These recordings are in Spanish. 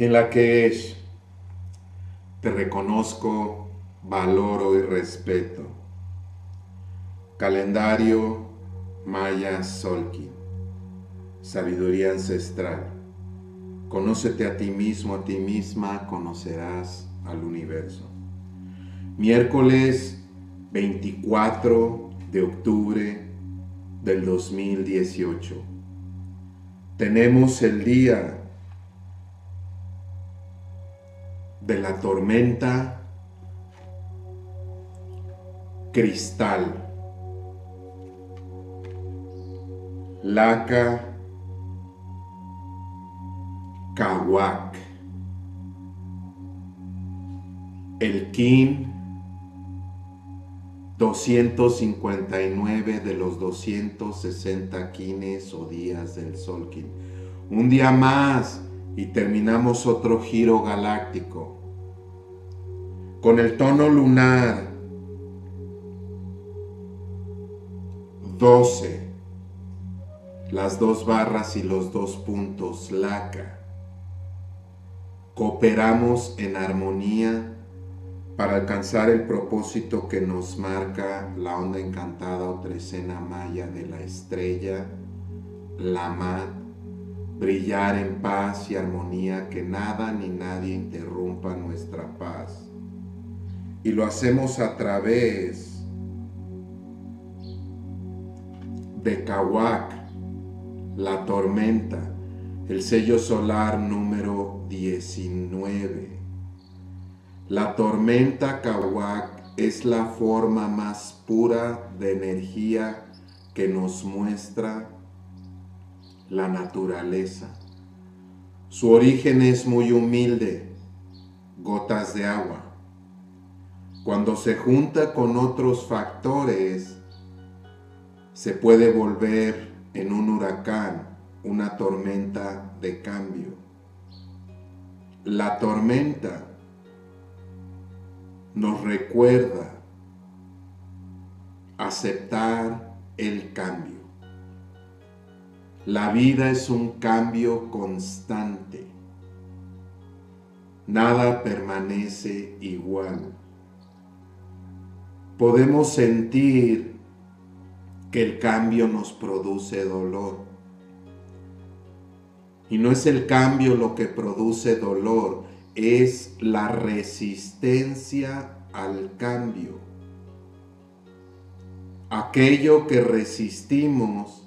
en la que te reconozco, valoro y respeto. Calendario Maya Solkin. Sabiduría ancestral. Conócete a ti mismo, a ti misma, conocerás al universo. Miércoles 24 de octubre del 2018. Tenemos el día de la tormenta cristal. Laca Kawak. El Kin 259 de los 260 kines o días del Solkin. Un día más y terminamos otro giro galáctico. Con el tono lunar 12. Las dos barras y los dos puntos laca. Cooperamos en armonía para alcanzar el propósito que nos marca la onda encantada o trecena maya de la estrella, la mat, brillar en paz y armonía, que nada ni nadie interrumpa nuestra paz. Y lo hacemos a través de Kawak, la tormenta, el sello solar número 19 la tormenta Kawak es la forma más pura de energía que nos muestra la naturaleza. Su origen es muy humilde, gotas de agua. Cuando se junta con otros factores, se puede volver en un huracán, una tormenta de cambio. La tormenta nos recuerda aceptar el cambio. La vida es un cambio constante. Nada permanece igual. Podemos sentir que el cambio nos produce dolor. Y no es el cambio lo que produce dolor, es la resistencia al cambio. Aquello que resistimos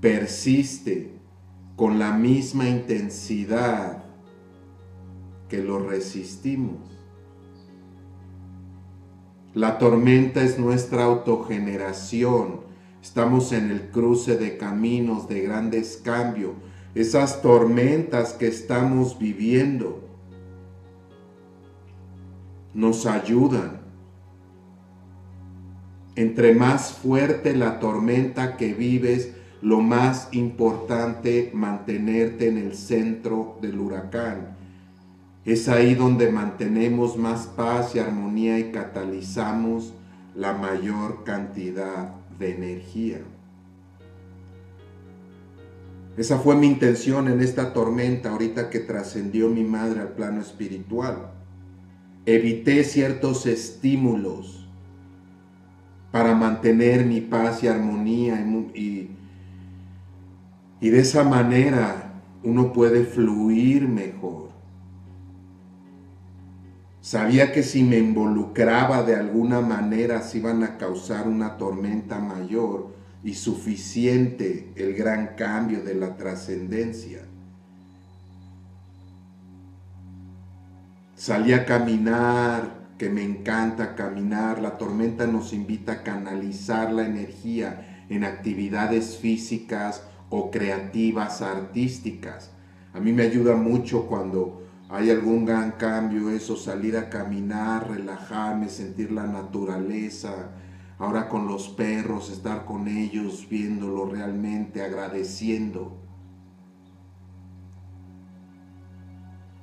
persiste con la misma intensidad que lo resistimos. La tormenta es nuestra autogeneración. Estamos en el cruce de caminos de grandes cambios. Esas tormentas que estamos viviendo nos ayudan. Entre más fuerte la tormenta que vives, lo más importante mantenerte en el centro del huracán. Es ahí donde mantenemos más paz y armonía y catalizamos la mayor cantidad de energía. Esa fue mi intención en esta tormenta ahorita que trascendió mi madre al plano espiritual evité ciertos estímulos para mantener mi paz y armonía y, y de esa manera uno puede fluir mejor. Sabía que si me involucraba de alguna manera se iban a causar una tormenta mayor y suficiente el gran cambio de la trascendencia. Salí a caminar, que me encanta caminar. La tormenta nos invita a canalizar la energía en actividades físicas o creativas, artísticas. A mí me ayuda mucho cuando hay algún gran cambio, eso, salir a caminar, relajarme, sentir la naturaleza. Ahora con los perros, estar con ellos, viéndolo realmente, agradeciendo.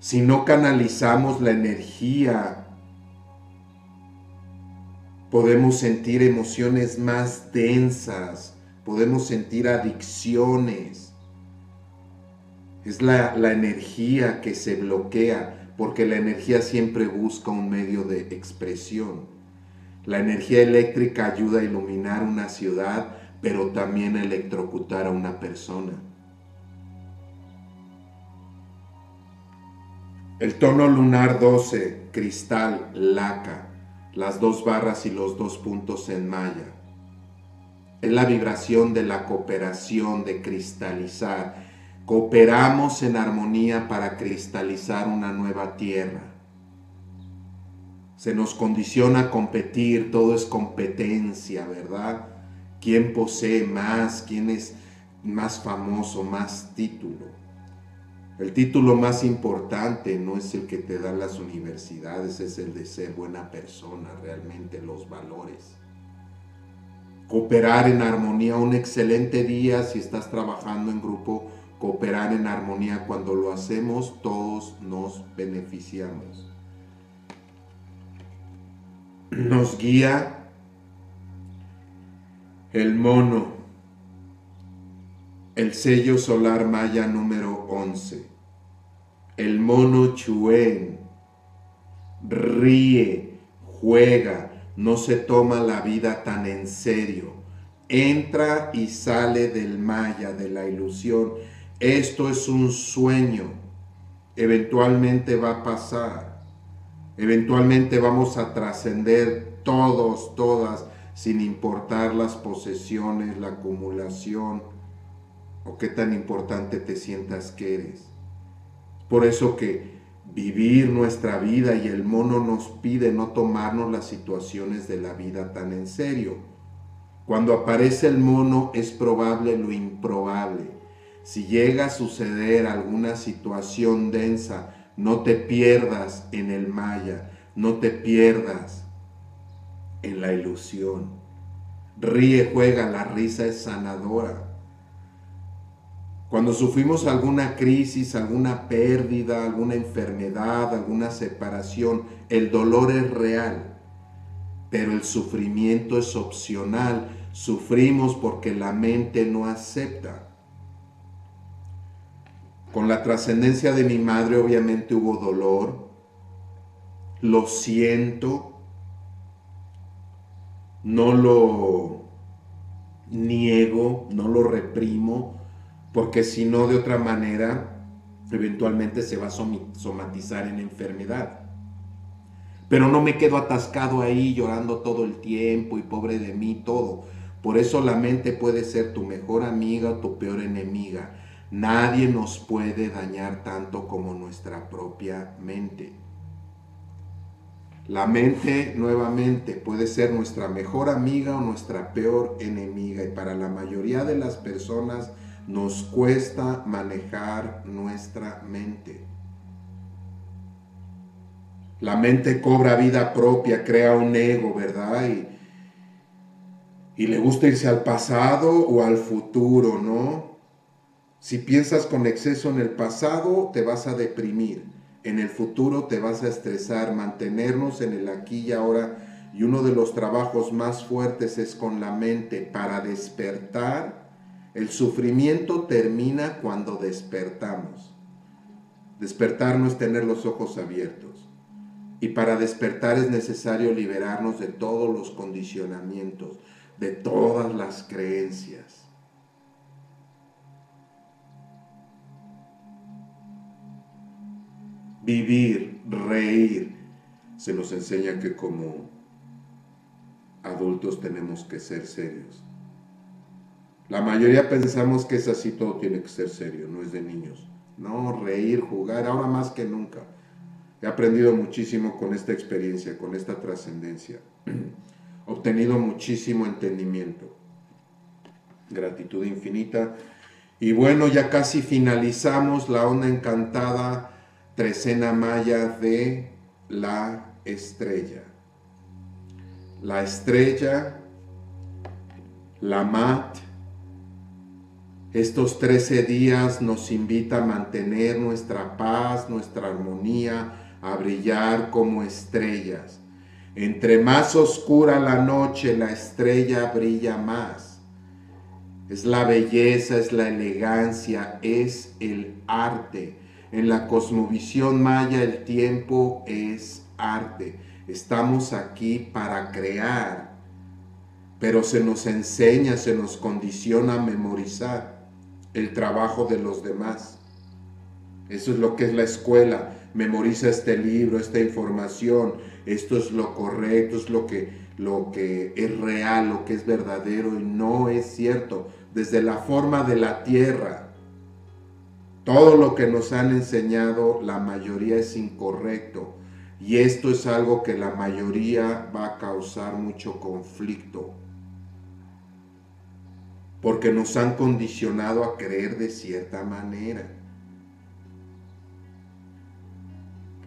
si no canalizamos la energía, podemos sentir emociones más densas, podemos sentir adicciones. Es la, la energía que se bloquea, porque la energía siempre busca un medio de expresión. La energía eléctrica ayuda a iluminar una ciudad, pero también a electrocutar a una persona. El tono lunar 12, cristal, laca, las dos barras y los dos puntos en malla. Es la vibración de la cooperación, de cristalizar. Cooperamos en armonía para cristalizar una nueva tierra. Se nos condiciona a competir, todo es competencia, ¿verdad? ¿Quién posee más? ¿Quién es más famoso, más título? El título más importante no es el que te dan las universidades, es el de ser buena persona, realmente los valores. Cooperar en armonía, un excelente día si estás trabajando en grupo, cooperar en armonía, cuando lo hacemos todos nos beneficiamos. Nos guía el mono el sello solar maya número 11. El mono chuen ríe, juega, no se toma la vida tan en serio. Entra y sale del maya, de la ilusión. Esto es un sueño. Eventualmente va a pasar. Eventualmente vamos a trascender todos, todas, sin importar las posesiones, la acumulación o qué tan importante te sientas que eres. Por eso que vivir nuestra vida y el mono nos pide no tomarnos las situaciones de la vida tan en serio. Cuando aparece el mono es probable lo improbable. Si llega a suceder alguna situación densa, no te pierdas en el maya, no te pierdas en la ilusión. Ríe, juega, la risa es sanadora. Cuando sufrimos alguna crisis, alguna pérdida, alguna enfermedad, alguna separación, el dolor es real, pero el sufrimiento es opcional. Sufrimos porque la mente no acepta. Con la trascendencia de mi madre obviamente hubo dolor, lo siento, no lo niego, no lo reprimo, porque si no, de otra manera, eventualmente se va a somatizar en enfermedad. Pero no me quedo atascado ahí llorando todo el tiempo y pobre de mí, todo. Por eso la mente puede ser tu mejor amiga o tu peor enemiga. Nadie nos puede dañar tanto como nuestra propia mente. La mente nuevamente puede ser nuestra mejor amiga o nuestra peor enemiga y para la mayoría de las personas nos cuesta manejar nuestra mente. La mente cobra vida propia, crea un ego, ¿verdad? Y, le gusta irse al pasado o al futuro, ¿no? Si piensas con exceso en el pasado, te vas a deprimir. En el futuro te vas a estresar. Mantenernos en el aquí y ahora. Y uno de los trabajos más fuertes es con la mente para despertar el sufrimiento termina cuando despertamos. Despertar no es tener los ojos abiertos. Y para despertar es necesario liberarnos de todos los condicionamientos, de todas las creencias. Vivir, reír, se nos enseña que como adultos tenemos que ser serios. La mayoría pensamos que es así, todo tiene que ser serio, no es de niños. No, reír, jugar, ahora más que nunca. He aprendido muchísimo con esta experiencia, con esta trascendencia. Obtenido muchísimo entendimiento. Gratitud infinita. Y bueno, ya casi finalizamos la onda encantada trecena maya de la estrella. La estrella, la mat, estos 13 días nos invita a mantener nuestra paz, nuestra armonía, a brillar como estrellas. Entre más oscura la noche, la estrella brilla más. es la belleza, es la elegancia, es el arte. En la cosmovisión maya el tiempo es arte. Estamos aquí para crear, pero se nos enseña, se nos condiciona a memorizar el trabajo de los demás. Eso es lo que es la escuela. Memoriza este libro, esta información. Esto es lo correcto, es lo que, lo que es real, lo que es verdadero y no es cierto. Desde la forma de la tierra, todo lo que nos han enseñado, la mayoría es incorrecto. Y esto es algo que la mayoría va a causar mucho conflicto. Porque nos han condicionado a creer de cierta manera.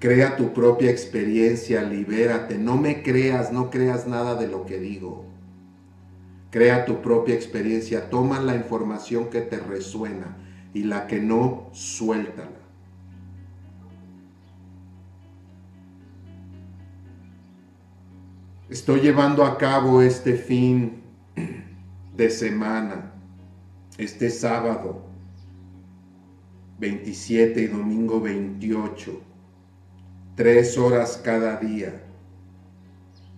Crea tu propia experiencia, libérate. No me creas, no creas nada de lo que digo. Crea tu propia experiencia, toma la información que te resuena y la que no, suéltala. Estoy llevando a cabo este fin de semana, este sábado 27 y domingo 28 tres horas cada día,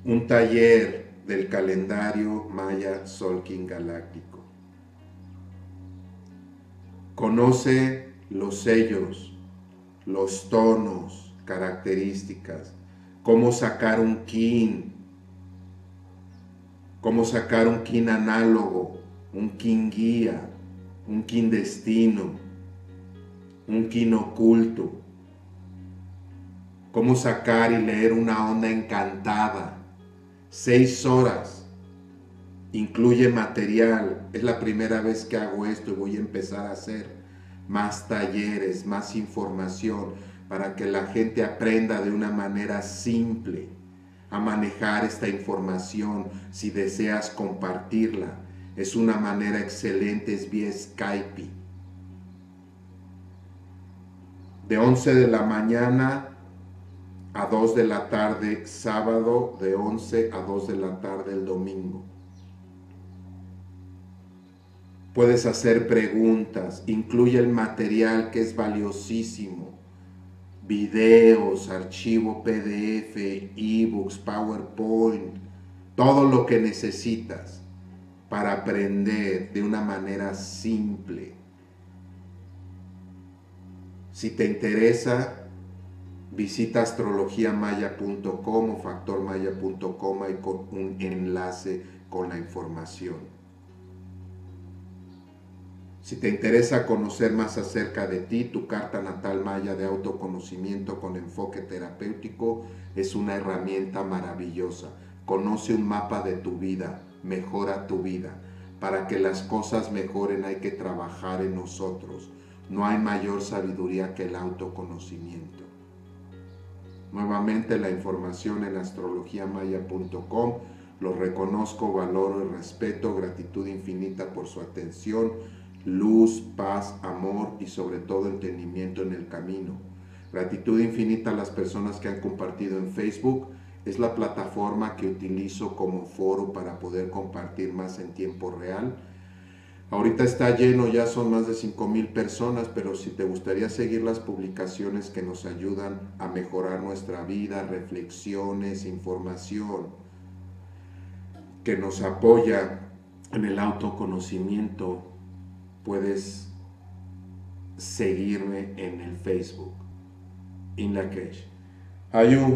un taller del calendario Maya Solkin Galáctico. Conoce los sellos, los tonos, características, cómo sacar un kin, cómo sacar un kin análogo, un kin guía, un kin destino, un kin oculto cómo sacar y leer una onda encantada. Seis horas. Incluye material. Es la primera vez que hago esto y voy a empezar a hacer más talleres, más información para que la gente aprenda de una manera simple a manejar esta información si deseas compartirla. Es una manera excelente, es vía Skype. De 11 de la mañana a 2 de la tarde sábado, de 11 a 2 de la tarde el domingo. Puedes hacer preguntas, incluye el material que es valiosísimo, videos, archivo PDF, ebooks, PowerPoint, todo lo que necesitas para aprender de una manera simple. Si te interesa, visita astrologiamaya.com o factormaya.com y con un enlace con la información. Si te interesa conocer más acerca de ti, tu carta natal maya de autoconocimiento con enfoque terapéutico es una herramienta maravillosa. Conoce un mapa de tu vida, mejora tu vida. Para que las cosas mejoren hay que trabajar en nosotros. No hay mayor sabiduría que el autoconocimiento. Nuevamente la información en astrologiamaya.com. Los reconozco, valoro y respeto, gratitud infinita por su atención, luz, paz, amor y sobre todo entendimiento en el camino. Gratitud infinita a las personas que han compartido en Facebook. Es la plataforma que utilizo como foro para poder compartir más en tiempo real Ahorita está lleno, ya son más de 5 mil personas, pero si te gustaría seguir las publicaciones que nos ayudan a mejorar nuestra vida, reflexiones, información, que nos apoya en el autoconocimiento, puedes seguirme en el Facebook. Inlakesh. Ayun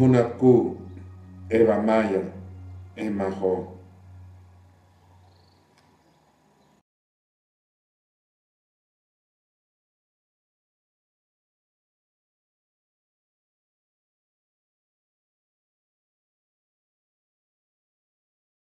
Eva Maya, Emajo.